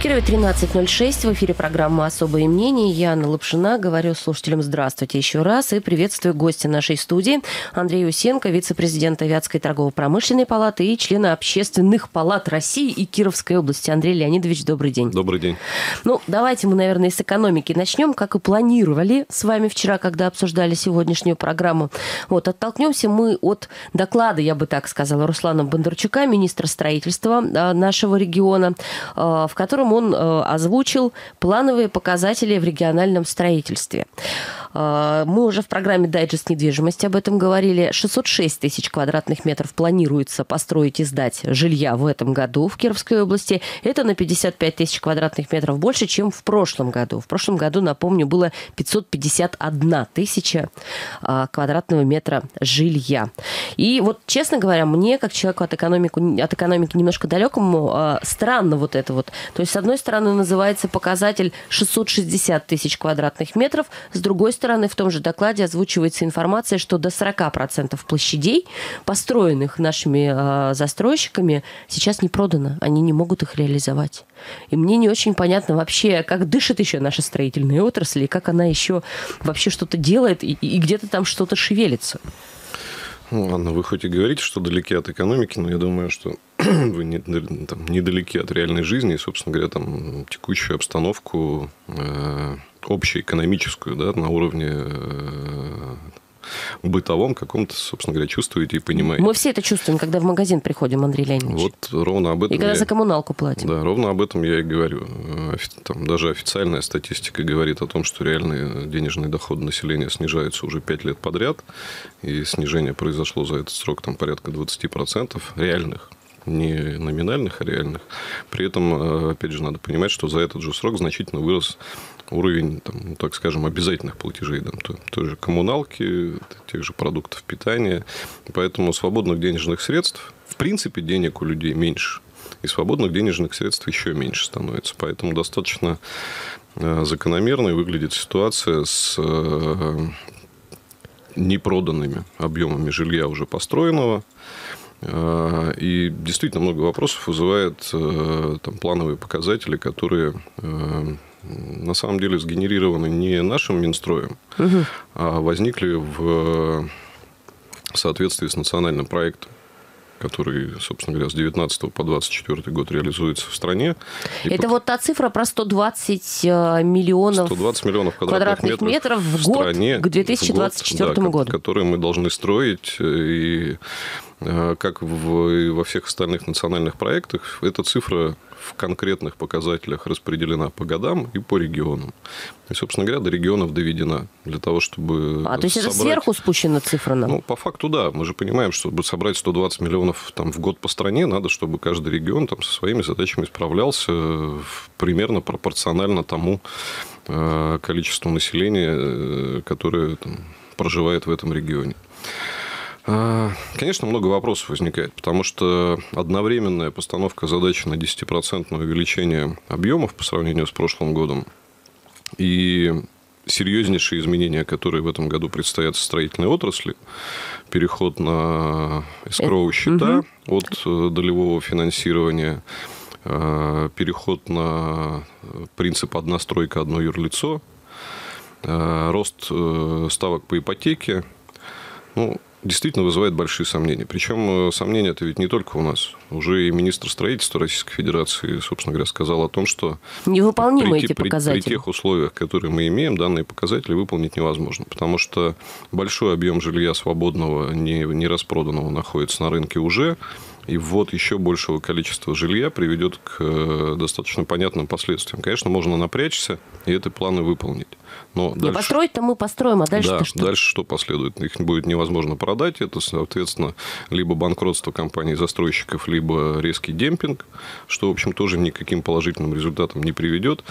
В Кирове 13.06. В эфире программа «Особые мнения». Я, Анна Лапшина, говорю слушателям здравствуйте еще раз и приветствую гостя нашей студии Андрея Усенко, вице-президент Авиатской торгово-промышленной палаты и члена общественных палат России и Кировской области. Андрей Леонидович, добрый день. Добрый день. Ну, давайте мы, наверное, с экономики начнем, как и планировали с вами вчера, когда обсуждали сегодняшнюю программу. Вот, оттолкнемся мы от доклада, я бы так сказала, Руслана Бондарчука, министра строительства а, нашего региона, а, в котором он э, озвучил плановые показатели в региональном строительстве. Э, мы уже в программе «Дайджест недвижимости» об этом говорили. 606 тысяч квадратных метров планируется построить и сдать жилья в этом году в Кировской области. Это на 55 тысяч квадратных метров больше, чем в прошлом году. В прошлом году, напомню, было 551 тысяча э, квадратного метра жилья. И вот, честно говоря, мне, как человеку от экономики, от экономики немножко далекому, странно вот это вот. То есть, одной стороны, называется показатель 660 тысяч квадратных метров, с другой стороны, в том же докладе озвучивается информация, что до 40% площадей, построенных нашими э, застройщиками, сейчас не продано, они не могут их реализовать. И мне не очень понятно вообще, как дышит еще наша строительная отрасль, и как она еще вообще что-то делает, и, и где-то там что-то шевелится. Ну, Анна, вы хоть и говорите, что далеки от экономики, но я думаю, что вы не, там, недалеки от реальной жизни, и, собственно говоря, там, текущую обстановку э, общеэкономическую да, на уровне э, бытовом каком-то, собственно говоря, чувствуете и понимаете. Мы все это чувствуем, когда в магазин приходим, Андрей Леонидович. Вот ровно об этом. И когда я... за коммуналку платим. Да, ровно об этом я и говорю. Там даже официальная статистика говорит о том, что реальные денежные доходы населения снижаются уже 5 лет подряд, и снижение произошло за этот срок там порядка 20% реальных не номинальных, а реальных. При этом, э, опять же, надо понимать, что за этот же срок значительно вырос уровень, там, ну, так скажем, обязательных платежей, там, той, той же коммуналки, тех же продуктов питания. Поэтому свободных денежных средств, в принципе, денег у людей меньше. И свободных денежных средств еще меньше становится. Поэтому достаточно э, закономерной выглядит ситуация с э, непроданными объемами жилья уже построенного. Э, и действительно много вопросов вызывает там, плановые показатели, которые на самом деле сгенерированы не нашим Минстроем, угу. а возникли в соответствии с национальным проектом который, собственно говоря, с 19 по 24 год реализуется в стране. И Это по... вот та цифра про 120 э, миллионов, 120 миллионов квадратных, квадратных метров, метров в год стране, к 2024 год, году. Да, которые мы должны строить. И э, как в, во всех остальных национальных проектах, эта цифра в конкретных показателях распределена по годам и по регионам. И, собственно говоря, до регионов доведена для того, чтобы А, то есть собрать... это сверху спущена цифра нам? Ну, по факту, да. Мы же понимаем, что чтобы собрать 120 миллионов там, в год по стране, надо, чтобы каждый регион там, со своими задачами справлялся примерно пропорционально тому э, количеству населения, э, которое там, проживает в этом регионе. А, конечно, много вопросов возникает, потому что одновременная постановка задачи на 10% увеличение объемов по сравнению с прошлым годом и серьезнейшие изменения, которые в этом году предстоят в строительной отрасли, переход на эскроу счета угу. от э, долевого финансирования, э, переход на принцип «одна стройка, одно юрлицо», э, рост ставок по ипотеке. Ну, действительно вызывает большие сомнения. Причем э, сомнения это ведь не только у нас. Уже и министр строительства Российской Федерации, собственно говоря, сказал о том, что невыполнимы при, эти показатели. При, при тех условиях, которые мы имеем, данные показатели выполнить невозможно. Потому что большой объем жилья свободного, не, не распроданного находится на рынке уже. И ввод еще большего количества жилья приведет к э, достаточно понятным последствиям. Конечно, можно напрячься и эти планы выполнить. Но дальше... построить-то мы построим, а дальше да, что? дальше что последует? Их будет невозможно продать. Это, соответственно, либо банкротство компаний-застройщиков, либо резкий демпинг, что, в общем, тоже никаким положительным результатом не приведет.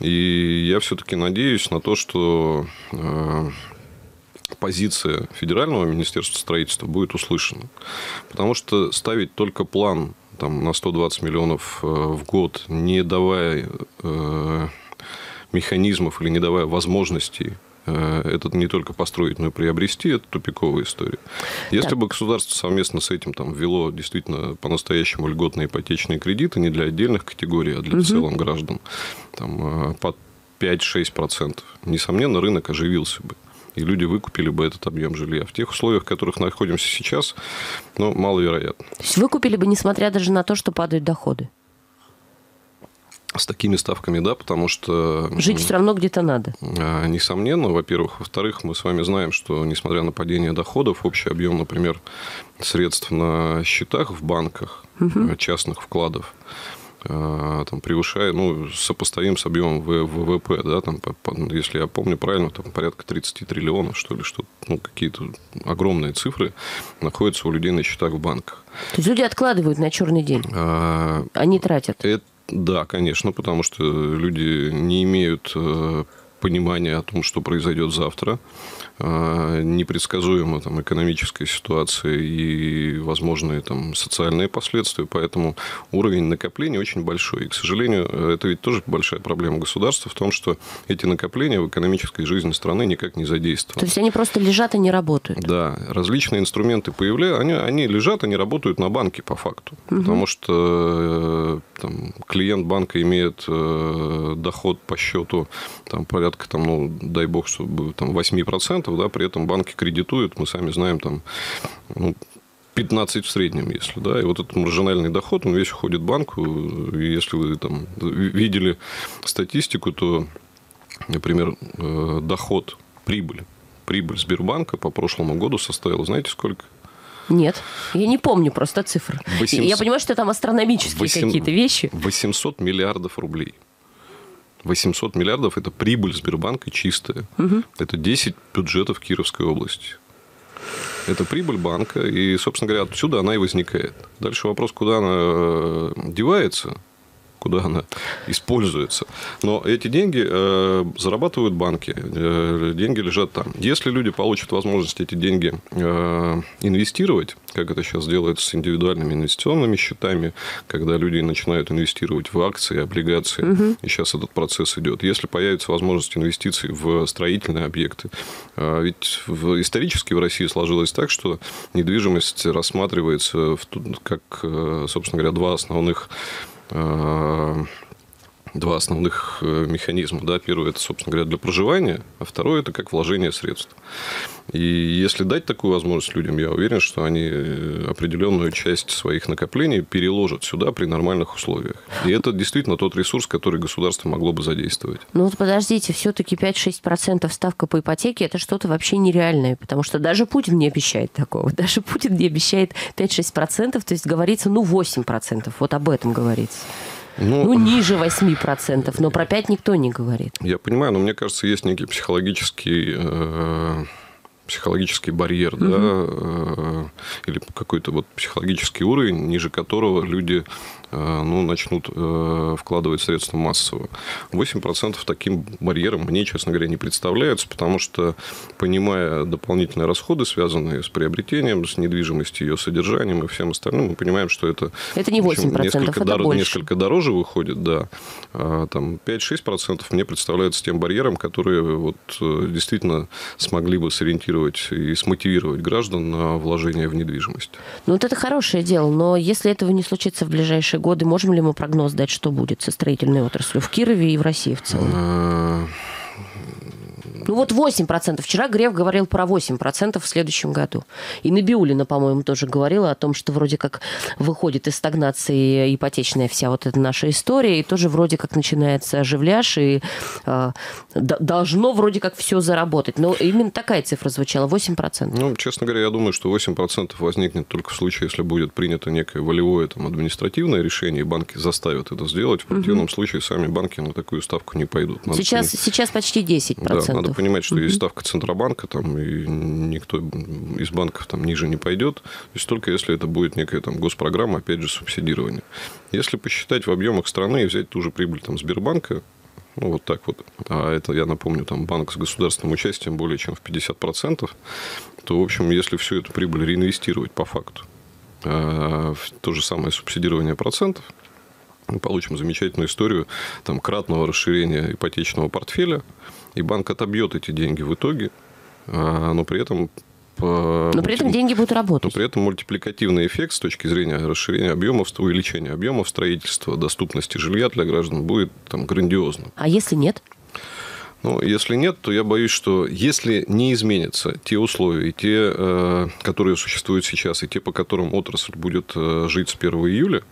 И я все-таки надеюсь на то, что э, позиция Федерального министерства строительства будет услышана. Потому что ставить только план там, на 120 миллионов э, в год, не давая э, механизмов или не давая возможностей э, это не только построить, но и приобрести, это тупиковая история. Если так. бы государство совместно с этим там, ввело действительно по-настоящему льготные ипотечные кредиты, не для отдельных категорий, а для угу. целом граждан, там, под 5-6%, несомненно, рынок оживился бы и люди выкупили бы этот объем жилья. В тех условиях, в которых находимся сейчас, ну, маловероятно. То есть выкупили бы, несмотря даже на то, что падают доходы? С такими ставками, да, потому что... Жить все равно где-то надо. А, несомненно, во-первых. Во-вторых, мы с вами знаем, что, несмотря на падение доходов, общий объем, например, средств на счетах в банках, угу. частных вкладов, там, превышая, ну, сопоставим с объемом ВВП, да, там, если я помню правильно, там порядка 30 триллионов, что ли, что ну, какие-то огромные цифры находятся у людей на счетах в банках. То есть люди откладывают на черный день, а, они тратят? Это да, конечно, потому что люди не имеют понимания о том, что произойдет завтра. А, непредсказуема там, экономическая ситуация и возможные там, социальные последствия, поэтому уровень накопления очень большой. И, к сожалению, это ведь тоже большая проблема государства в том, что эти накопления в экономической жизни страны никак не задействованы. То есть они просто лежат и не работают? Да, различные инструменты появляются, они, они лежат, они работают на банке по факту, угу. потому что э, там, клиент банка имеет э, доход по счету там, порядка, там, ну, дай бог, чтобы там, 8%, процентов, да, при этом банки кредитуют, мы сами знаем, там, ну, 15 в среднем, если, да, и вот этот маржинальный доход, он весь уходит банку, и если вы там видели статистику, то, например, э, доход, прибыль, прибыль Сбербанка по прошлому году составила, знаете, сколько? Нет, я не помню просто цифр. 800... Я понимаю, что там астрономические 8... какие-то вещи. 800 миллиардов рублей. 800 миллиардов – это прибыль Сбербанка чистая. Угу. Это 10 бюджетов Кировской области. Это прибыль банка, и, собственно говоря, отсюда она и возникает. Дальше вопрос, куда она э, девается – куда она используется. Но эти деньги э, зарабатывают банки, э, деньги лежат там. Если люди получат возможность эти деньги э, инвестировать, как это сейчас делается с индивидуальными инвестиционными счетами, когда люди начинают инвестировать в акции, облигации, угу. и сейчас этот процесс идет. Если появится возможность инвестиций в строительные объекты, э, ведь в, исторически в России сложилось так, что недвижимость рассматривается в, как, собственно говоря, два основных два основных э, механизма. Да? Первый – это, собственно говоря, для проживания, а второй – это как вложение средств. И если дать такую возможность людям, я уверен, что они э, определенную часть своих накоплений переложат сюда при нормальных условиях. И это действительно тот ресурс, который государство могло бы задействовать. Ну вот подождите, все-таки 5-6% ставка по ипотеке – это что-то вообще нереальное, потому что даже Путин не обещает такого. Даже Путин не обещает 5-6%, то есть говорится, ну, 8%. Вот об этом говорится. Ну, ну, ниже 8%, но про 5 никто не говорит. Я понимаю, но мне кажется, есть некий психологический э, психологический барьер, угу. да, э, или какой-то вот психологический уровень, ниже которого люди ну, начнут э, вкладывать средства массово. 8% таким барьером мне, честно говоря, не представляется, потому что, понимая дополнительные расходы, связанные с приобретением, с недвижимостью, ее содержанием и всем остальным, мы понимаем, что это... Это не 8%, общем, несколько, это дор- больше. несколько дороже выходит, да. А, там 5-6% мне представляется тем барьером, которые вот действительно смогли бы сориентировать и смотивировать граждан на вложение в недвижимость. Ну, вот это хорошее дело, но если этого не случится в ближайшие годы, можем ли мы прогноз дать, что будет со строительной отраслью в Кирове и в России в целом? Ну вот 8%. Вчера Греф говорил про 8% в следующем году. И Набиулина, по-моему, тоже говорила о том, что вроде как выходит из стагнации ипотечная вся вот эта наша история, и тоже вроде как начинается оживляж, и э, должно вроде как все заработать. Но именно такая цифра звучала, 8%. Ну, честно говоря, я думаю, что 8% возникнет только в случае, если будет принято некое волевое там, административное решение, и банки заставят это сделать. В противном угу. случае сами банки на такую ставку не пойдут. Надо сейчас, сейчас почти 10%. Да, надо понимать, что есть ставка Центробанка, там, и никто из банков там ниже не пойдет. То есть только если это будет некая там госпрограмма, опять же, субсидирование. Если посчитать в объемах страны и взять ту же прибыль там, Сбербанка, ну, вот так вот. А это, я напомню, там банк с государственным участием более чем в 50%, то, в общем, если всю эту прибыль реинвестировать по факту, а, в то же самое субсидирование процентов, мы получим замечательную историю там, кратного расширения ипотечного портфеля – и банк отобьет эти деньги в итоге, а, но при этом но при этом деньги будут работать. Но при этом мультипликативный эффект с точки зрения расширения объемов, увеличения объемов строительства, доступности жилья для граждан будет там грандиозным. А если нет? Ну, если нет, то я боюсь, что если не изменятся те условия, те, э, которые существуют сейчас, и те, по которым отрасль будет э, жить с 1 июля,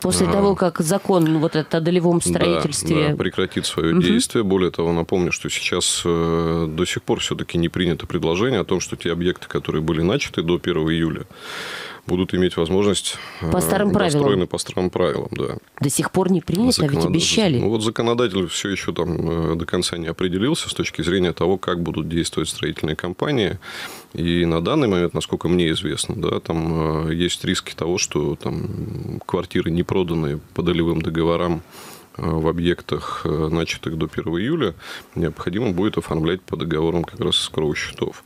После а, того, как закон вот это о долевом строительстве... Да, да, прекратит свое угу. действие. Более того, напомню, что сейчас э, до сих пор все-таки не принято предложение о том, что те объекты, которые были начаты до 1 июля, будут иметь возможность по старым правилам. по старым правилам, да. До сих пор не принято, Законод... ведь обещали. Ну, вот законодатель все еще там э, до конца не определился с точки зрения того, как будут действовать строительные компании. И на данный момент, насколько мне известно, да, там э, есть риски того, что там квартиры не проданные по долевым договорам э, в объектах, начатых до 1 июля, необходимо будет оформлять по договорам как раз из счетов.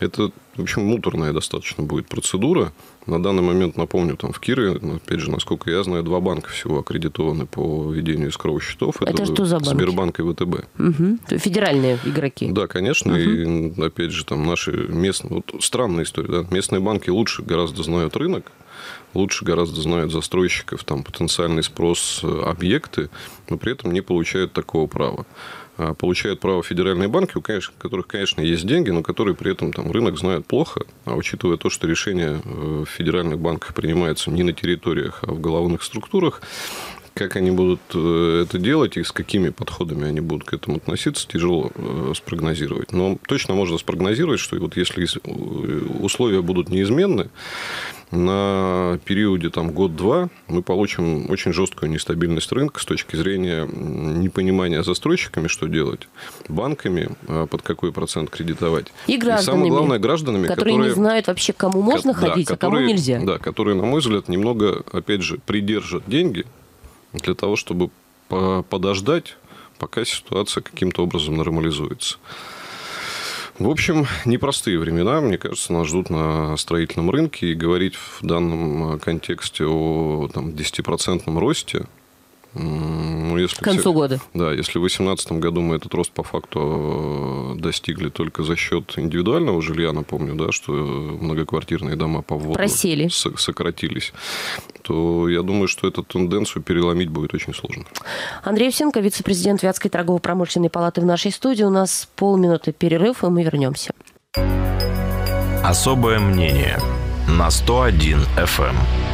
Это, в общем, муторная достаточно будет процедура. На данный момент, напомню, там в Кирове, опять же, насколько я знаю, два банка всего аккредитованы по ведению искровых счетов. Это, Это что за банки? Сбербанк и ВТБ. Угу. Федеральные игроки. Да, конечно. Угу. И, опять же, там наши местные... Вот странная история, да? Местные банки лучше гораздо знают рынок, лучше гораздо знают застройщиков, там потенциальный спрос, э, объекты, но при этом не получают такого права. А, получают право федеральные банки, у которых, конечно, есть деньги, но которые при этом там, рынок знают плохо. А учитывая то, что решения э, в федеральных банках принимаются не на территориях, а в головных структурах, как они будут э, это делать и с какими подходами они будут к этому относиться, тяжело э, спрогнозировать. Но точно можно спрогнозировать, что вот если условия будут неизменны, на периоде там, год-два мы получим очень жесткую нестабильность рынка с точки зрения непонимания застройщиками, что делать, банками, а, под какой процент кредитовать. И гражданами. И самое главное, гражданами, которые, которые не знают вообще, кому можно ко- ходить, да, которые, а кому нельзя. Да, которые, на мой взгляд, немного, опять же, придержат деньги для того, чтобы подождать, пока ситуация каким-то образом нормализуется. В общем, непростые времена, мне кажется, нас ждут на строительном рынке. И говорить в данном контексте о там, 10% росте если К концу все, года. Да, если в 2018 году мы этот рост по факту э, достигли только за счет индивидуального жилья, напомню, да, что многоквартирные дома по вводу Просели. сократились, то я думаю, что эту тенденцию переломить будет очень сложно. Андрей Усенко, вице-президент Вятской торгово-промышленной палаты в нашей студии. У нас полминуты перерыв, и мы вернемся. Особое мнение на 101 FM.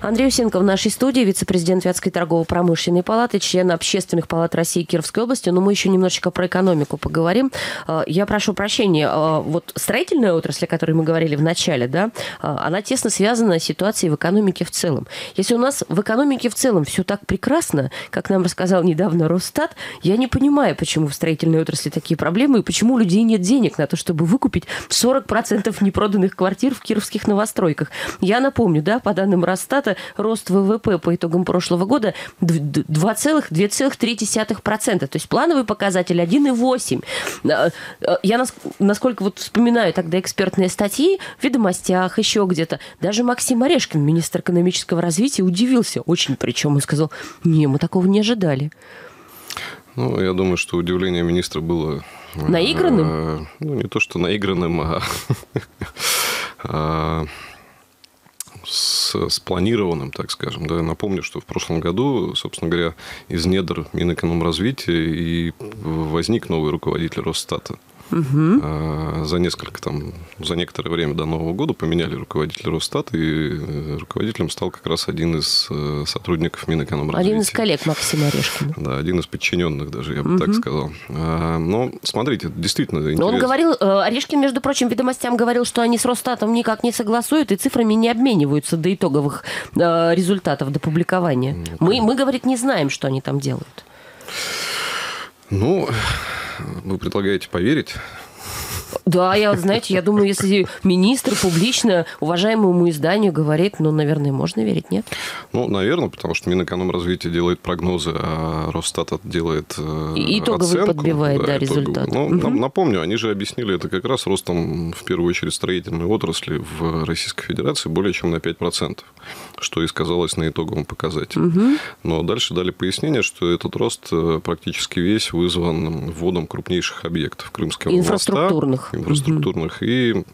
Андрей Усенко в нашей студии, вице-президент Вятской торгово-промышленной палаты, член общественных палат России и Кировской области. Но мы еще немножечко про экономику поговорим. А, я прошу прощения. А, вот строительная отрасль, о которой мы говорили в начале, да, а, она тесно связана с ситуацией в экономике в целом. Если у нас в экономике в целом все так прекрасно, как нам рассказал недавно Росстат, я не понимаю, почему в строительной отрасли такие проблемы и почему у людей нет денег на то, чтобы выкупить 40% непроданных квартир в кировских новостройках. Я напомню, да, по данным Росстата, рост ВВП по итогам прошлого года 2,3%. То есть плановый показатель 1,8. Э, э, я насколько вот вспоминаю тогда экспертные статьи в «Ведомостях», еще где-то, даже Максим Орешкин, министр экономического развития, удивился очень причем и сказал, не, мы такого не ожидали. Ну, я думаю, что удивление министра было... Наигранным? Э, ну, не то, что наигранным, а, а с, спланированным, так скажем. Да. Напомню, что в прошлом году, собственно говоря, из недр Минэкономразвития и возник новый руководитель Росстата Угу. За несколько там, за некоторое время до Нового года поменяли руководителя Росстата, и э, руководителем стал как раз один из э, сотрудников Минэкономразвития. Один из коллег Максима Орешкина. Да, один из подчиненных даже, я бы угу. так сказал. А, но, смотрите, действительно интересно. Он говорил, э, Орешкин, между прочим, ведомостям говорил, что они с Росстатом никак не согласуют и цифрами не обмениваются до итоговых результатов, до публикования. Ну, мы, мы, говорит, не знаем, что они там делают. Ну, вы предлагаете поверить? Да, я вот, знаете, я думаю, если министр публично уважаемому изданию говорит, ну, наверное, можно верить, нет? Ну, наверное, потому что Минэкономразвитие делает прогнозы, а Росстат делает э, И итоговый оценку. подбивает, да, результат. Ну, нам- напомню, они же объяснили это как раз ростом, в первую очередь, строительной отрасли в Российской Федерации более чем на 5%, что и сказалось на итоговом показателе. Но дальше дали пояснение, что этот рост э, практически весь вызван вводом крупнейших объектов Крымского моста, Инфраструктурных. Инфраструктурных и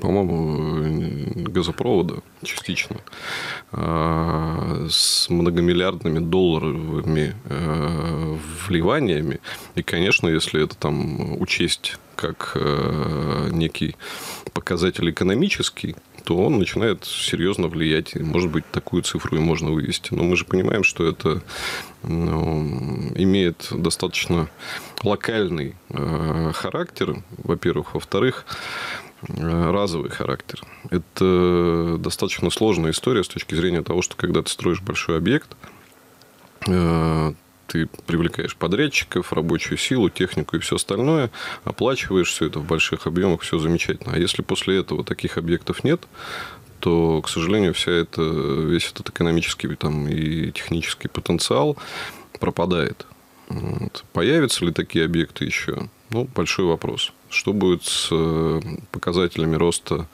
по-моему, газопровода частично а, с многомиллиардными долларовыми э, вливаниями. И, конечно, если это там учесть как э, некий показатель экономический, то он начинает серьезно влиять. Может быть, такую цифру и можно вывести. Но мы же понимаем, что это имеет достаточно локальный э, характер, во-первых. Во-вторых, э, разовый характер. Это достаточно сложная история с точки зрения того, что когда ты строишь большой объект, э, ты привлекаешь подрядчиков, рабочую силу, технику и все остальное, оплачиваешь все это в больших объемах, все замечательно. А если после этого таких объектов нет, то, к сожалению, вся эта, весь этот экономический там, и технический потенциал пропадает. Вот. Появятся ли такие объекты еще? Ну, большой вопрос. Что будет с э, показателями роста,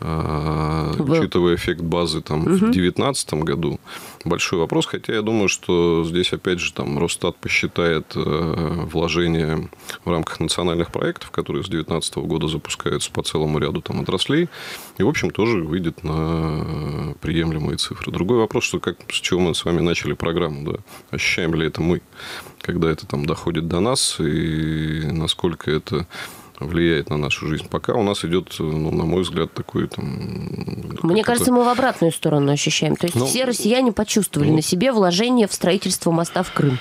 учитывая эффект базы там, в 2019 году? Большой вопрос, хотя я думаю, что здесь, опять же, там Росстат посчитает э, вложения в рамках национальных проектов, которые с 2019 года запускаются по целому ряду там, отраслей, и, в общем, тоже выйдет на приемлемые цифры. Другой вопрос, что как, с чего мы с вами начали программу, да? ощущаем ли это мы, когда это там доходит до нас, и насколько это влияет на нашу жизнь. Пока у нас идет, ну, на мой взгляд, такой там... Мне кажется, мы в обратную сторону ощущаем. То есть Ну, все россияне почувствовали ну. на себе вложение в строительство моста в Крым.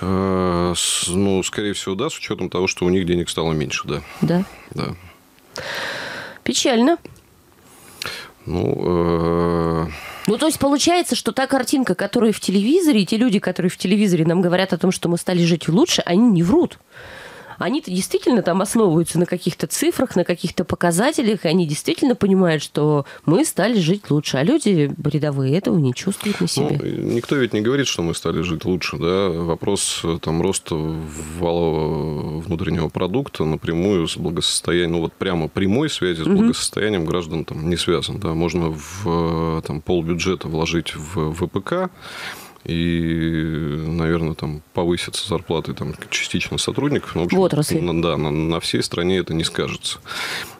Э, с- Ну, скорее всего, да, с учетом того, что у них денег стало меньше, да. Да. да. Печально. Ну, э, Ну, то есть получается, что та картинка, которая в телевизоре, и те люди, которые в телевизоре нам говорят о том, что мы стали жить лучше, они не врут. Они-то действительно там основываются на каких-то цифрах, на каких-то показателях, и они действительно понимают, что мы стали жить лучше. А люди рядовые этого не чувствуют на ну, себе. никто ведь не говорит, что мы стали жить лучше, да. Вопрос э, там роста валового внутреннего продукта напрямую с благосостоянием, ну, вот прямо прямой связи с благосостоянием граждан там не связан, да. Можно в э, там полбюджета вложить в ВПК, и, наверное, там повысятся зарплаты там, частично сотрудников. Но, в, общем, В отрасли. да, на, на всей стране это не скажется.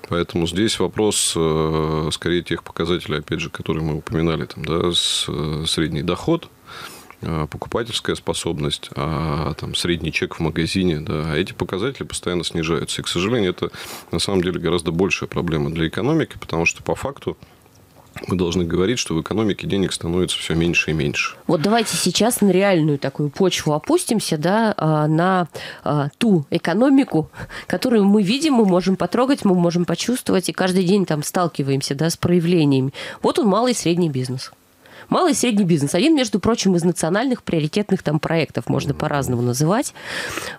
Поэтому здесь вопрос э, скорее тех показателей, опять же, которые мы упоминали, там, да, с, средний доход, э, покупательская способность, а там средний чек в магазине, да, а эти показатели постоянно снижаются. И, к сожалению, это на самом деле гораздо большая проблема для экономики, потому что по факту мы должны говорить, что в экономике денег становится все меньше и меньше. Вот давайте сейчас на реальную такую почву опустимся, да, а, на а, ту экономику, которую мы видим, мы можем потрогать, мы можем почувствовать, и каждый день там сталкиваемся, да, с проявлениями. Вот он малый и средний бизнес. Малый и средний бизнес. Один, между прочим, из национальных приоритетных там проектов, можно по-разному называть,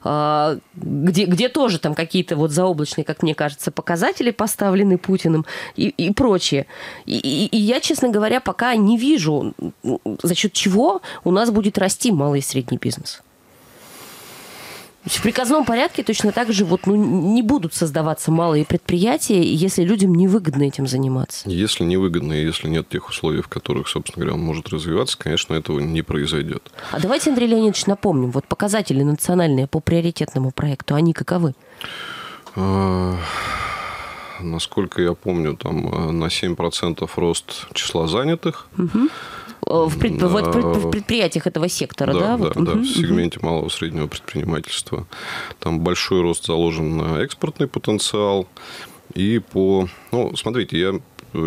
а, где, где тоже там какие-то вот заоблачные, как мне кажется, показатели поставлены Путиным и, и прочее. И, и- и я, честно говоря, пока не вижу, за счет чего у нас будет расти малый и средний бизнес. В приказном порядке точно так же вот, ну, не будут создаваться малые предприятия, если людям невыгодно этим заниматься. Если невыгодно, и если нет тех условий, в которых, собственно говоря, он может развиваться, конечно, этого не произойдет. А давайте, Андрей Леонидович, напомним, вот показатели национальные по приоритетному проекту, они каковы? А, Насколько я помню, там э, на 7% рост числа занятых. Э, В, пред- пред- в предприятиях этого сектора, да? да, вот? да, Мгм. в сегменте малого и среднего предпринимательства. Там большой рост заложен на экспортный потенциал. И по... Ну, смотрите, я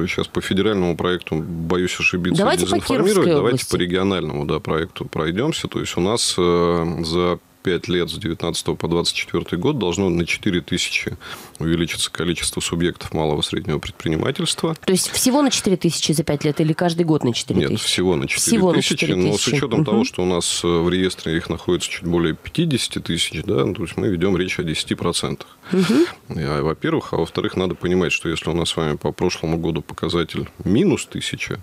сейчас по федеральному проекту боюсь ошибиться Давайте и по дезинформировать. Кировской Давайте области. по региональному да, проекту пройдемся. То есть у нас э, за 5 лет с 19 по 24 год должно на 4 тысячи увеличиться количество субъектов малого и среднего предпринимательства. То есть всего на 4 тысячи за 5 лет или каждый год на 4 Нет, тысячи? всего на 4 всего тысячи. На 4 но тысячи. с учетом угу. того, что у нас э, в реестре их находится чуть более 50 тысяч, да, то есть мы ведем речь о 10%. Угу. А, во-первых, а во-вторых, надо понимать, что если у нас с вами по прошлому году показатель минус тысяча,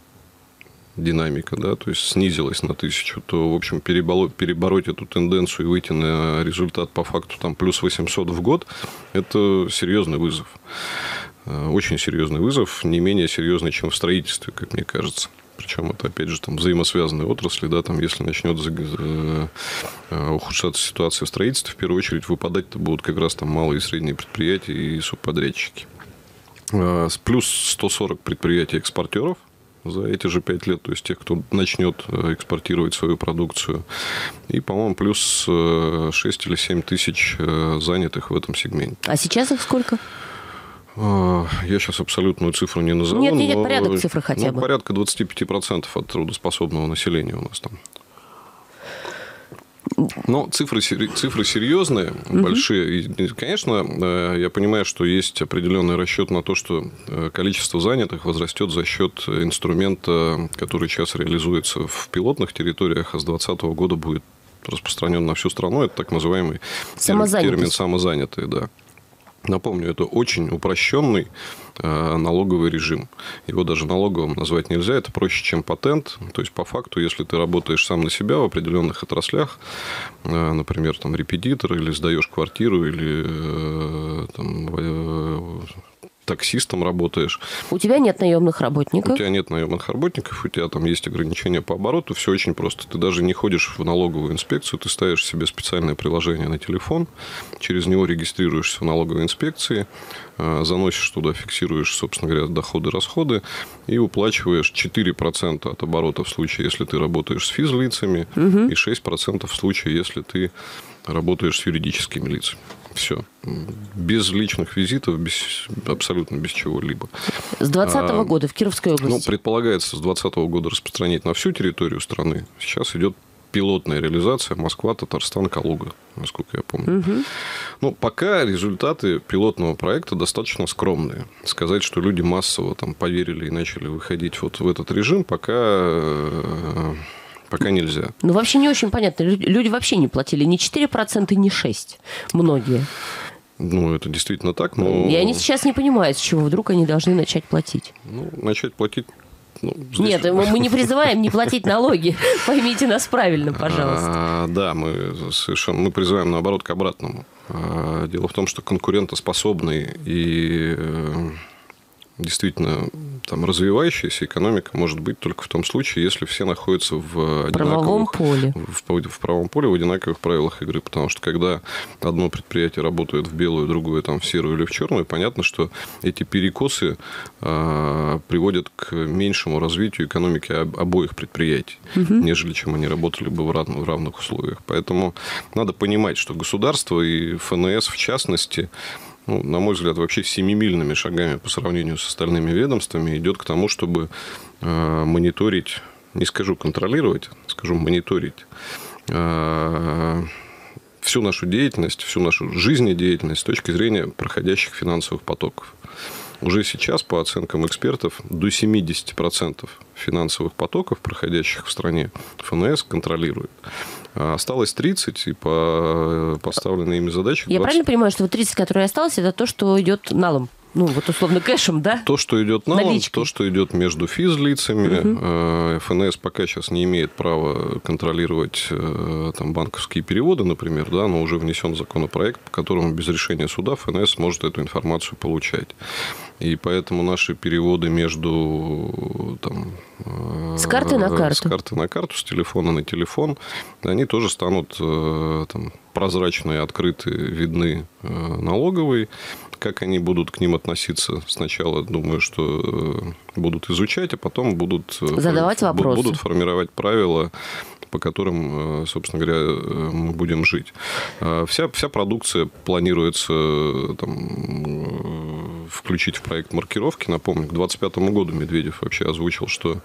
динамика, да, то есть снизилась на тысячу, то, в общем, перебороть, перебороть эту тенденцию и выйти на результат по факту там плюс 800 в год, это серьезный вызов. Очень серьезный вызов, не менее серьезный, чем в строительстве, как мне кажется. Причем это, опять же, там взаимосвязанные отрасли, да, там, если начнет ухудшаться ситуация в строительстве, в первую очередь выпадать-то будут как раз там малые и средние предприятия и субподрядчики. Плюс 140 предприятий экспортеров, за эти же пять лет, то есть тех, кто начнет экспортировать свою продукцию. И, по-моему, плюс 6 или 7 тысяч занятых в этом сегменте. А сейчас их сколько? Я сейчас абсолютную цифру не назову. Нет, нет, порядок цифры хотя ну, бы. Порядка 25% от трудоспособного населения у нас там. Но цифры, цифры серьезные, угу. большие. И, конечно, я понимаю, что есть определенный расчет на то, что количество занятых возрастет за счет инструмента, который сейчас реализуется в пилотных территориях, а с 2020 года будет распространен на всю страну. Это так называемый термин самозанятые. Да. Напомню, это очень упрощенный э, налоговый режим. Его даже налоговым назвать нельзя, это проще, чем патент. То есть, по факту, если ты работаешь сам на себя в определенных отраслях, э, например, там, репетитор, или сдаешь квартиру, или э, там, таксистом работаешь. У тебя нет наемных работников? У тебя нет наемных работников, у тебя там есть ограничения по обороту, все очень просто. Ты даже не ходишь в налоговую инспекцию, ты ставишь себе специальное приложение на телефон, через него регистрируешься в налоговой инспекции, заносишь туда, фиксируешь, собственно говоря, доходы, расходы и уплачиваешь 4% от оборота в случае, если ты работаешь с физлицами, угу. и 6% в случае, если ты работаешь с юридическими лицами. Все. Без личных визитов, без, абсолютно без чего-либо. С 2020 а, года в Кировской области? Ну, предполагается с 2020 года распространить на всю территорию страны. Сейчас идет пилотная реализация Москва, Татарстан, Калуга, насколько я помню. Угу. Ну, пока результаты пилотного проекта достаточно скромные. Сказать, что люди массово там поверили и начали выходить вот в этот режим, пока пока нельзя. Ну, вообще не очень понятно. Люди вообще не платили ни 4%, ни 6%. Многие. Ну, это действительно так, но... И они сейчас не понимают, с чего вдруг они должны начать платить. Ну, начать платить ну, здесь... Нет, мы не призываем не платить налоги. Поймите нас правильно, пожалуйста. А, да, мы совершенно мы призываем наоборот к обратному. А, дело в том, что конкурентоспособный и э, действительно там, развивающаяся экономика может быть только в том случае, если все находятся в правовом поле. В, в правом поле в одинаковых правилах игры. Потому что когда одно предприятие работает в белую, другое там в серую или в черную, понятно, что эти перекосы э, приводят к меньшему развитию экономики обоих предприятий, угу. нежели чем они работали бы в равных, в равных условиях. Поэтому надо понимать, что государство и ФНС в частности ну, на мой взгляд, вообще семимильными шагами по сравнению с остальными ведомствами идет к тому, чтобы э, мониторить, не скажу контролировать, скажу мониторить э, всю нашу деятельность, всю нашу жизнедеятельность с точки зрения проходящих финансовых потоков. Уже сейчас, по оценкам экспертов, до 70% финансовых потоков, проходящих в стране, ФНС контролирует. А осталось 30, и по поставленной ими задаче... 20... Я правильно понимаю, что вот 30, которые осталось, это то, что идет налом? ну, вот условно кэшем, да? То, что идет налом, Наличкой. то, что идет между физлицами. Угу. ФНС пока сейчас не имеет права контролировать э, там, банковские переводы, например, да, но уже внесен законопроект, по которому без решения суда ФНС может эту информацию получать. И поэтому наши переводы между там, с карты на карту. С карты на карту, с телефона на телефон, они тоже станут там, прозрачные, открыты, видны налоговой. Как они будут к ним относиться? Сначала, думаю, что будут изучать, а потом будут... Задавать вопросы. Будут формировать правила по которым, собственно говоря, мы будем жить. Вся, вся продукция планируется там, включить в проект маркировки. Напомню, к 2025 году Медведев вообще озвучил, что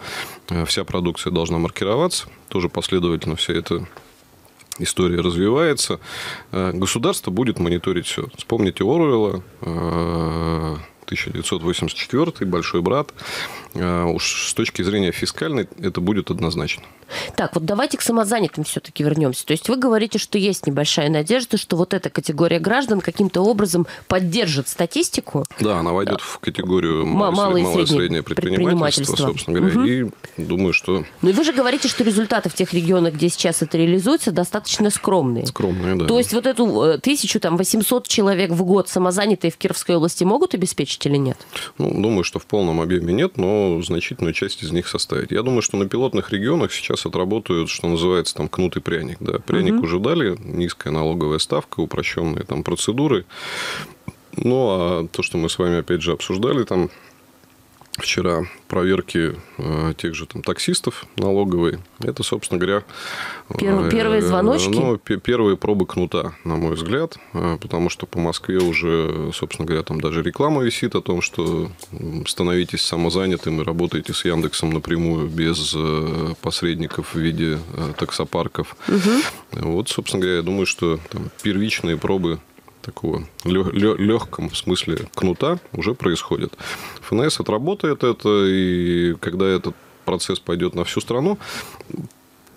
вся продукция должна маркироваться. Тоже последовательно вся эта история развивается. Государство будет мониторить все. Вспомните Оруэлла, 1984, большой брат. А, уж с точки зрения фискальной это будет однозначно. Так, вот давайте к самозанятым все-таки вернемся. То есть вы говорите, что есть небольшая надежда, что вот эта категория граждан каким-то образом поддержит статистику. Да, она войдет в категорию малое, и среднее, среднее предпринимательство, предпринимательство, собственно говоря. Угу. И думаю, что... Ну и вы же говорите, что результаты в тех регионах, где сейчас это реализуется, достаточно скромные. Скромные, да. То есть вот эту э, тысячу, там, 800 человек в год самозанятые в Кировской области могут обеспечить или нет? Ну, думаю, что в полном объеме нет, но значительную часть из них составить. Я думаю, что на пилотных регионах сейчас отработают, что называется, там кнут и пряник. Да. Пряник угу. уже дали, низкая налоговая ставка, упрощенные там процедуры. Ну, а то, что мы с вами, опять же, обсуждали, там вчера проверки э, тех же там таксистов налоговые. Это, собственно говоря... Первые, первые э, звоночки? Ну, первые пробы кнута, на мой взгляд, э, потому что по Москве уже, собственно говоря, там даже реклама висит о том, что становитесь самозанятым и работаете с Яндексом напрямую без посредников в виде таксопарков. Угу. Вот, собственно говоря, я думаю, что там, первичные пробы такого легком смысле кнута уже происходит. ФНС отработает это, и когда этот процесс пойдет на всю страну,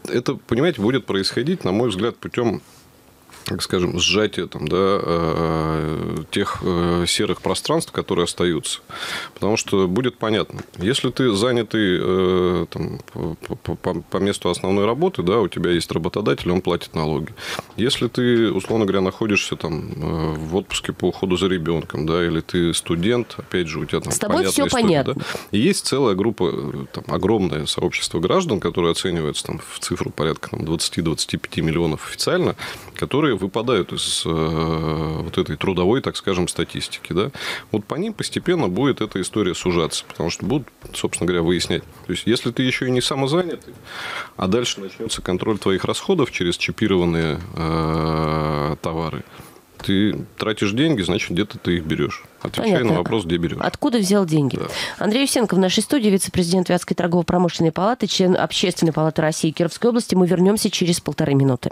это, понимаете, будет происходить, на мой взгляд, путем так скажем, сжатие там, да, э, тех э, серых пространств, которые остаются. Потому что будет понятно, если ты занятый э, там, по, по, по месту основной работы, да, у тебя есть работодатель, он платит налоги. Если ты, условно говоря, находишься там в отпуске по уходу за ребенком, да, или ты студент, опять же, у тебя там С тобой все история, понятно. Да, и есть целая группа, там, огромное сообщество граждан, которые оцениваются там, в цифру порядка там, 20-25 миллионов официально, которые выпадают из э, вот этой трудовой, так скажем, статистики. Да? Вот по ним постепенно будет эта история сужаться, потому что будут, собственно говоря, выяснять. То есть, если ты еще и не самозанятый, а дальше начнется контроль твоих расходов через чипированные э, товары, ты тратишь деньги, значит, где-то ты их берешь. Отвечай Понятно. на вопрос, где берешь. Откуда взял деньги? Да. Андрей Усенко в нашей студии, вице-президент Вятской торгово-промышленной палаты, член Общественной палаты России Кировской области. Мы вернемся через полторы минуты.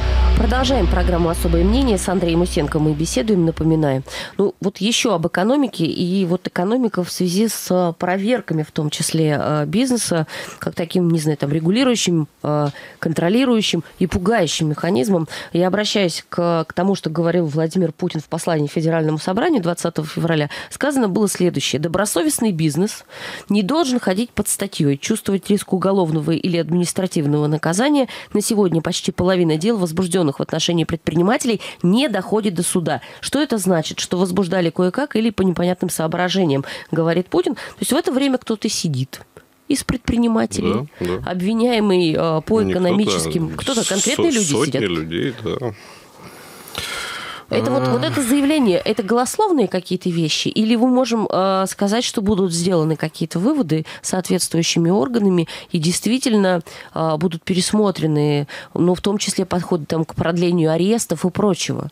Продолжаем программу «Особое мнение». С Андреем Усенко мы беседуем, напоминаем. Ну, вот еще об экономике. И вот экономика в связи с проверками, в том числе э, бизнеса, как таким, не знаю, там, регулирующим, э, контролирующим и пугающим механизмом. Я обращаюсь к, к тому, что говорил Владимир Путин в послании Федеральному собранию 20 февраля. Сказано было следующее. Добросовестный бизнес не должен ходить под статьей, чувствовать риск уголовного или административного наказания. На сегодня почти половина дел возбужденных в отношении предпринимателей не доходит до суда. Что это значит? Что возбуждали кое-как или по непонятным соображениям, говорит Путин. То есть в это время кто-то сидит из предпринимателей, да, да. обвиняемый э, по экономическим... Кто-то, кто конкретные люди сотни сидят. людей, да. Это вот, вот это заявление, это голословные какие-то вещи? Или мы можем э, сказать, что будут сделаны какие-то выводы соответствующими органами и действительно э, будут пересмотрены, ну, в том числе подходы там, к продлению арестов и прочего?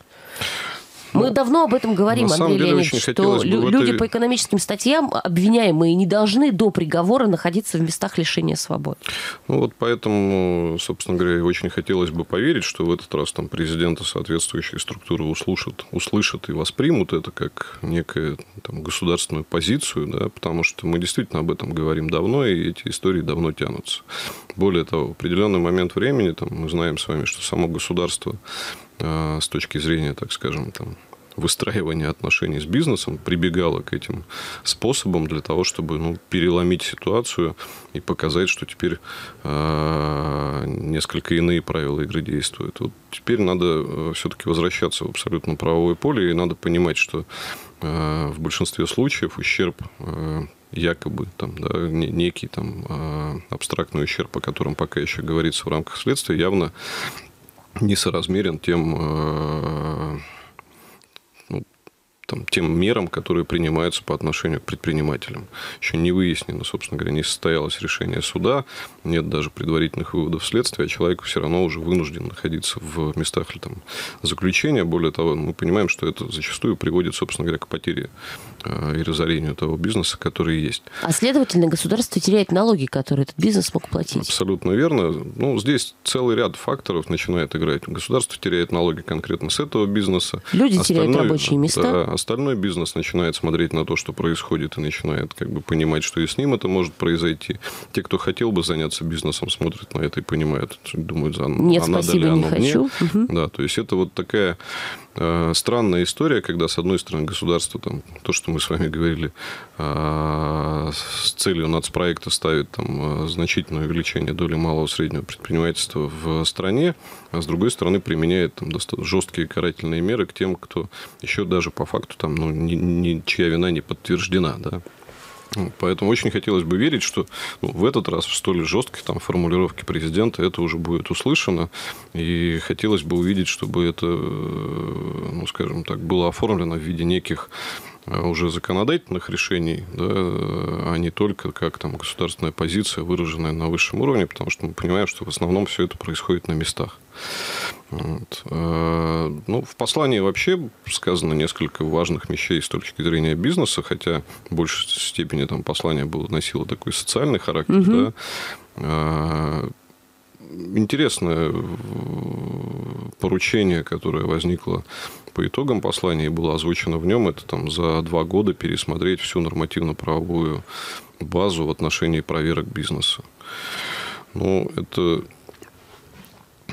Мы ну, давно об этом говорим, Андрей деле, Леонидович, что люди по экономическим статьям обвиняемые не должны до приговора находиться в местах лишения свободы. Ну вот поэтому, собственно говоря, очень хотелось бы поверить, что в этот раз там президента соответствующие структуры услышат, услышат и воспримут это как некую там, государственную позицию, да, потому что мы действительно об этом говорим давно, и эти истории давно тянутся. Более того, в определенный момент времени там, мы знаем с вами, что само государство с точки зрения, так скажем, там, выстраивания отношений с бизнесом прибегала к этим способам для того, чтобы ну, переломить ситуацию и показать, что теперь э, несколько иные правила игры действуют. Вот теперь надо э, все-таки возвращаться в абсолютно правовое поле, и надо понимать, что э, в большинстве случаев ущерб э, якобы там, да, некий там, абстрактный ущерб, о котором пока еще говорится в рамках следствия, явно несоразмерен тем, э, там, тем мерам, которые принимаются по отношению к предпринимателям. Еще не выяснено, собственно говоря, не состоялось решение суда, нет даже предварительных выводов следствия, а человек все равно уже вынужден находиться в местах там, заключения. Более того, мы понимаем, что это зачастую приводит, собственно говоря, к потере э, и разорению того бизнеса, который есть. А следовательно, государство теряет налоги, которые этот бизнес мог платить. Абсолютно верно. Ну, здесь целый ряд факторов начинает играть. Государство теряет налоги конкретно с этого бизнеса. Люди остальной, теряют рабочие места. Да, остальной бизнес начинает смотреть на то, что происходит, и начинает как бы понимать, что и с ним это может произойти. Те, кто хотел бы заняться бизнесом, смотрят на это и понимают, думают, а, Нет, а спасибо, надо ли оно не хочу. мне. Угу. Да, то есть это вот такая странная история, когда, с одной стороны, государство, там, то, что мы с вами говорили, э, с целью нацпроекта ставит там, э, значительное увеличение доли малого и среднего предпринимательства в стране, а с другой стороны, применяет там, жесткие карательные меры к тем, кто еще даже по факту, там, ну, ни, ни, чья вина не подтверждена. Да? Поэтому очень хотелось бы верить, что ну, в этот раз в столь жесткой там, формулировке президента это уже будет услышано. И хотелось бы увидеть, чтобы это, э, ну, скажем так, было оформлено в виде неких уже законодательных решений, да, а не только как там государственная позиция, выраженная на высшем уровне, потому что мы понимаем, что в основном все это происходит на местах. Вот. Э, ну, в послании вообще сказано несколько важных вещей с точки зрения бизнеса, хотя в большей степени там послание было, носило такой социальный характер. Угу. Да. Э, интересное поручение, которое возникло по итогам послания и было озвучено в нем, это там за два года пересмотреть всю нормативно-правовую базу в отношении проверок бизнеса. Ну, это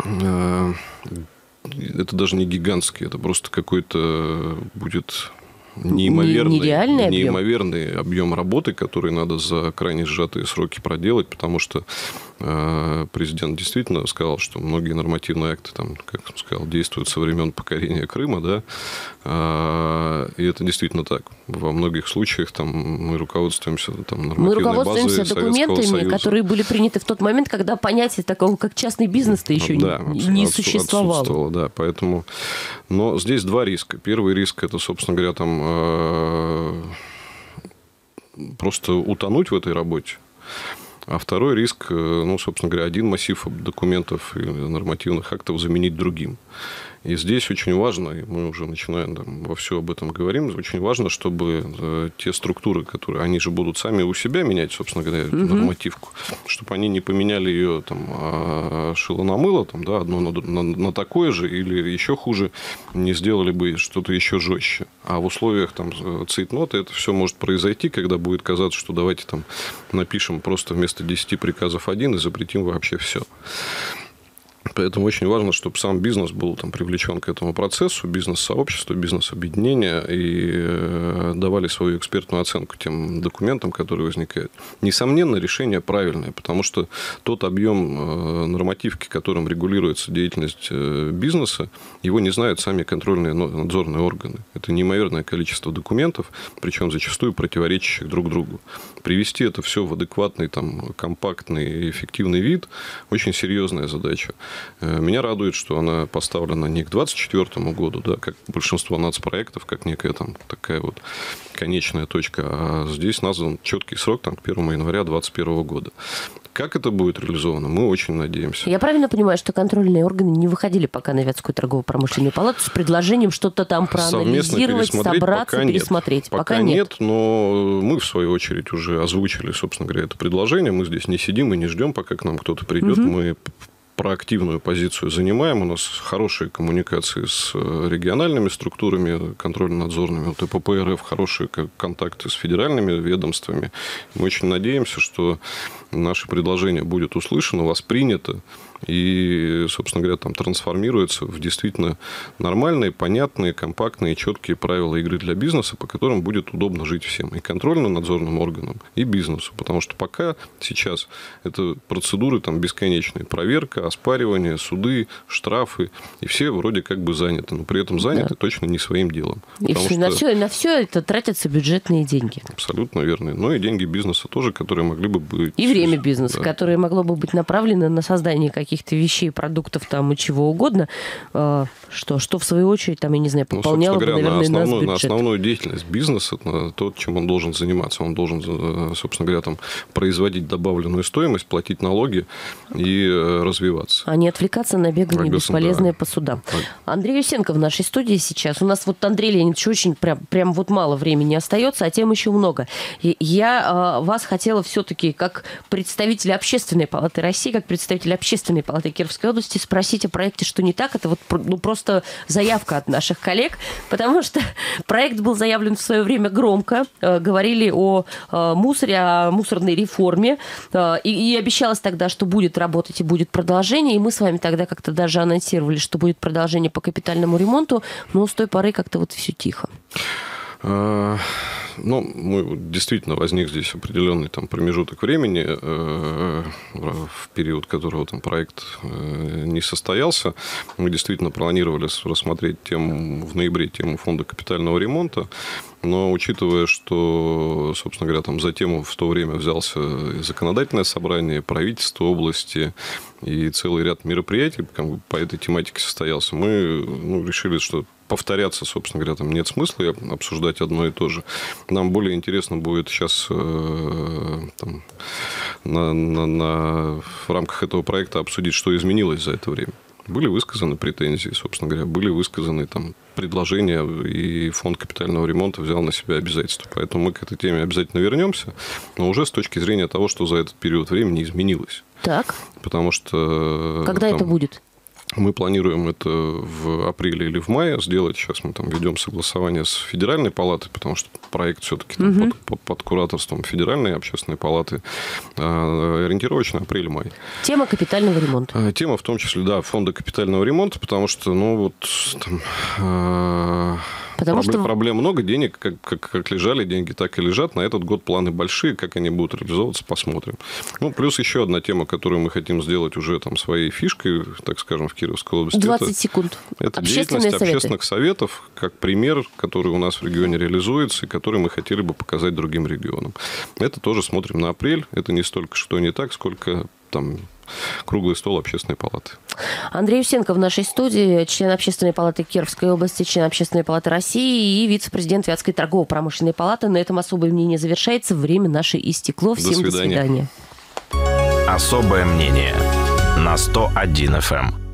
Э, это даже не гигантский, это просто какой-то будет неимоверный, нереальный неимоверный объем. объем работы, который надо за крайне сжатые сроки проделать, потому что президент действительно сказал, что многие нормативные акты, там, как он сказал, действуют со времен покорения Крыма, да, э, и это действительно так. Во многих случаях там мы руководствуемся там, Мы руководствуемся базой документами, которые были приняты в тот момент, когда понятие такого, как частный бизнес-то еще да, не существовало. Да, поэтому... Но здесь два риска. Первый риск – это, собственно говоря, там э, просто утонуть в этой работе. А второй риск, э, ну, собственно говоря, один массив документов и нормативных актов заменить другим. И здесь очень важно, и мы уже начинаем там, во все об этом говорим, очень важно, чтобы э, те структуры, которые, они же будут сами у себя менять, собственно говоря, угу. нормативку, чтобы они не поменяли ее там а, шило на мыло, там, да, одно на, на, на такое же, или еще хуже, не сделали бы что-то еще жестче. А в условиях там цейтнота это все может произойти, когда будет казаться, что давайте там напишем просто вместо 10 приказов один и запретим вообще все. Поэтому очень важно, чтобы сам бизнес был там, привлечен к этому процессу, бизнес-сообщество, бизнес-объединение, и э, давали свою экспертную оценку тем документам, которые возникают. Несомненно, решение правильное, потому что тот объем э, нормативки, которым регулируется деятельность э, бизнеса, его не знают сами контрольные надзорные органы. Это неимоверное количество документов, причем зачастую противоречащих друг другу. Привести это все в адекватный, там, компактный, эффективный вид – очень серьезная задача. Э, меня радует, что она поставлена не к 2024 году, да, как большинство нацпроектов, как некая там такая вот конечная точка, а здесь назван четкий срок там, к 1 января 2021 года. Как это будет реализовано, мы очень надеемся. Я правильно понимаю, что контрольные органы не выходили пока на Вятскую торгово-промышленную палату с предложением что-то там проанализировать, собраться, пока пересмотреть? Нет. Пока, пока нет. нет, но мы, в свою очередь, уже озвучили, собственно говоря, это предложение. Мы здесь не сидим и не ждем, пока к нам кто-то придет. Угу. Мы проактивную позицию занимаем. У нас хорошие коммуникации с э, региональными структурами контрольно-надзорными. Вот ИПП РФ хорошие контакты с федеральными ведомствами. Мы очень надеемся, что наше предложение будет услышано, воспринято и, собственно говоря, там трансформируется в действительно нормальные, понятные, компактные, четкие правила игры для бизнеса, по которым будет удобно жить всем, и контрольно-надзорным органам, и бизнесу. Потому что пока сейчас это процедуры там бесконечные. Проверка, оспаривание, суды, штрафы, и все вроде как бы заняты, но при этом заняты да. точно не своим делом. И все, что... на, все, на все это тратятся бюджетные деньги. Абсолютно верно. Но и деньги бизнеса тоже, которые могли бы быть... И время бизнеса, да. которое могло бы быть направлено на создание каких каких-то вещей, продуктов там и чего угодно, э, Что, что в свою очередь, там, я не знаю, пополняло ну, говоря, бы, наверное, на основную, на основную деятельность бизнеса, на то, чем он должен заниматься. Он должен, э, собственно говоря, там, производить добавленную стоимость, платить налоги и э, развиваться. А не отвлекаться на бегание бесполезное да. по судам. Андрей Юсенко в нашей студии сейчас. У нас вот Андрей Леонидович очень прям, прям вот мало времени остается, а тем еще много. И я э, вас хотела все-таки как представитель общественной палаты России, как представитель общественной палаты Кировской области спросить о проекте «Что не так?». Это вот ну, просто заявка от наших коллег, потому что проект был заявлен в свое время громко. Э, говорили о э, мусоре, о мусорной реформе. Э, и, и обещалось тогда, что будет работать и будет продолжение. И мы с вами тогда как-то даже анонсировали, что будет продолжение по капитальному ремонту. Но с той поры как-то вот все тихо. Ну, мы, действительно возник здесь определенный там, промежуток времени, э, в период которого там, проект э, не состоялся. Мы действительно планировали рассмотреть тему, в ноябре тему фонда капитального ремонта. Но учитывая, что, собственно говоря, там за тему в то время взялся законодательное собрание, правительство области и целый ряд мероприятий по этой тематике состоялся, мы ну, решили, что повторяться, собственно говоря, там нет смысла обсуждать одно и то же. Нам более интересно будет сейчас э, там, на, на, на, в рамках этого проекта обсудить, что изменилось за это время. Были высказаны претензии, собственно говоря, были высказаны там предложения, и фонд капитального ремонта взял на себя обязательства. Поэтому мы к этой теме обязательно вернемся, но уже с точки зрения того, что за этот период времени изменилось. Так. Потому что... Когда там, это будет? Мы планируем это в апреле или в мае сделать. Сейчас мы там ведем согласование с Федеральной палатой, потому что проект все-таки угу. под, под, под кураторством Федеральной общественной палаты. А, ориентировочно апрель-май. Тема капитального ремонта. А, тема в том числе, да, фонда капитального ремонта, потому что, ну, вот там, а, Потому проблем, что... проблем много, денег как, как, как лежали, деньги так и лежат. На этот год планы большие, как они будут реализовываться, посмотрим. Ну, плюс еще одна тема, которую мы хотим сделать уже там своей фишкой, так скажем, в Кировской области. 20 это, секунд. Это деятельность советы. общественных советов, как пример, который у нас в регионе реализуется, и который мы хотели бы показать другим регионам. Это тоже смотрим на апрель. Это не столько что не так, сколько там круглый стол общественной палаты. Андрей Усенко в нашей студии, член общественной палаты Кировской области, член общественной палаты России и вице-президент Вятской торгово-промышленной палаты. На этом особое мнение завершается. Время наше истекло. Всем до свидания. До свидания. Особое мнение на 101 FM.